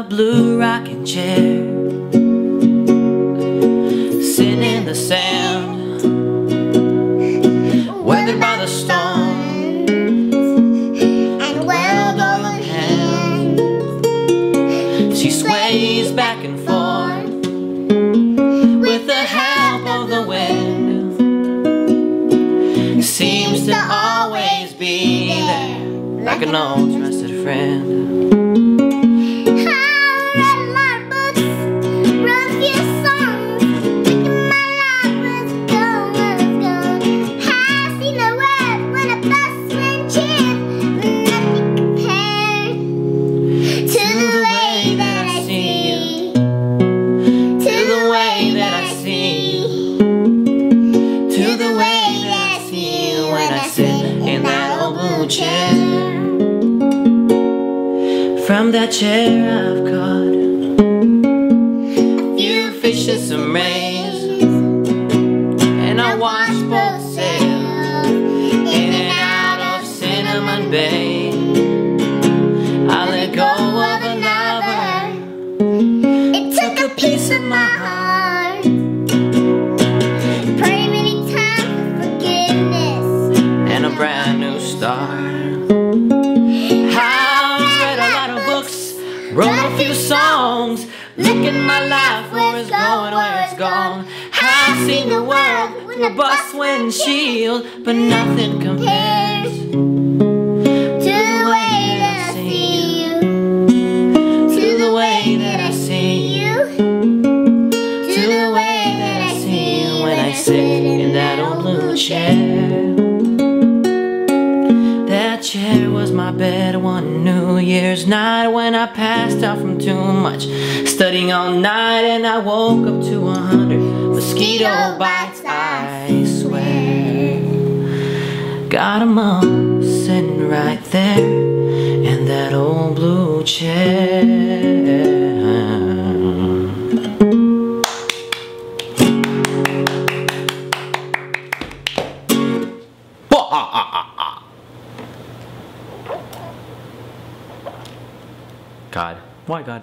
a blue rocking chair. Sitting in the sand. Weathered by the storm. And well the hand She sways back and forth With the help of the wind. Seems to always be there Like an old trusted friend chair. From that chair I've caught A few fishes, some rays. And I watch both sail In and out of Cinnamon Bay start Wrote a lot of books, heard a few songs, looking my life where it's going, where it's gone. I've seen the world with a bus windshield, but nothing compares to the way that I see you. To the way that I see you. To the way that I see you when I sit in that old blue chair. That chair was my bed one New Year's night when I passed out from too much studying all night and I woke up to a hundred mosquito bites. I swear, got 'em all sitting right there in that old blue chair. God. Why God?